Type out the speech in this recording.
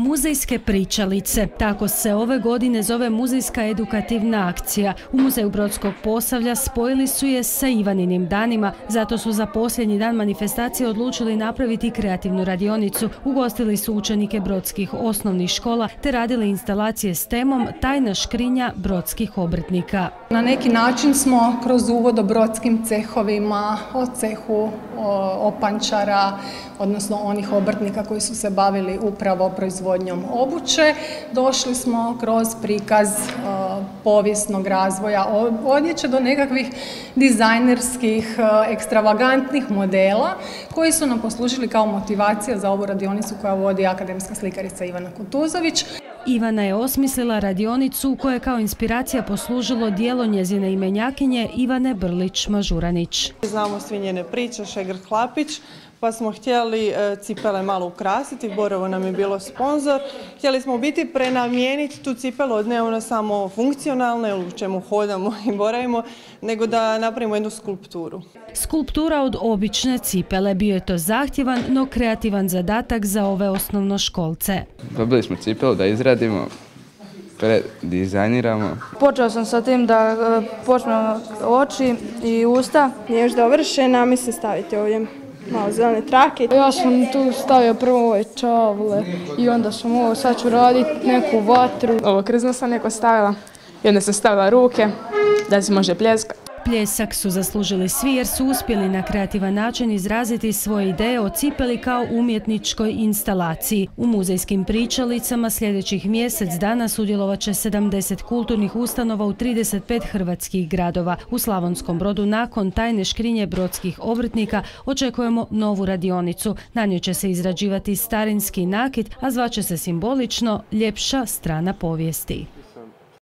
Muzejske pričalice, tako se ove godine zove muzejska edukativna akcija. U Muzeju Brodskog posavlja spojili su je sa Ivaninim danima, zato su za posljednji dan manifestacije odlučili napraviti kreativnu radionicu. Ugostili su učenike brodskih osnovnih škola te radili instalacije s temom Tajna škrinja brodskih obrtnika. Na neki način smo kroz uvod o brodskim cehovima, o cehu opančara, odnosno onih obrtnika koji su se bavili upravo proizvodnjom obuće. Došli smo kroz prikaz e, povijesnog razvoja odjeće do nekakvih dizajnerskih, e, ekstravagantnih modela koji su nam poslužili kao motivacija za ovu radionicu koja vodi akademska slikarica Ivana Kutuzović. Ivana je osmislila radionicu koja je kao inspiracija poslužilo dijelo njezine imenjakinje Ivane Brlić-Mažuranić. Znamo svi njene priče, Šegr Hlapić, pa smo htjeli e, cipele malo ukrasiti, Borovo nam je bilo sponzor. Htjeli smo biti prenamijeniti tu cipelu od ne ono samo funkcionalne u čemu hodamo i boravimo, nego da napravimo jednu skulpturu. Skulptura od obične cipele bio je to zahtjevan, no kreativan zadatak za ove osnovnoškolce. Dobili smo cipelu da izradimo, dizajniramo. Počeo sam sa tim da e, počnemo oči i usta. Nije još dovršena, mislim staviti ovdje malo zelene trake. Ja sam tu stavio prvo ove čavle i onda sam ovo, sad ću raditi neku vatru. Ovo krzno sam neko stavila i onda sam stavila ruke da se može pljeskati. Pljesak su zaslužili svi jer su uspjeli na kreativan način izraziti svoje ideje o cipeli kao umjetničkoj instalaciji. U muzejskim pričalicama sljedećih mjesec dana sudjelovat će 70 kulturnih ustanova u 35 hrvatskih gradova. U Slavonskom brodu nakon tajne škrinje brodskih obrtnika očekujemo novu radionicu. Na njoj će se izrađivati starinski nakit, a zvaće se simbolično ljepša strana povijesti.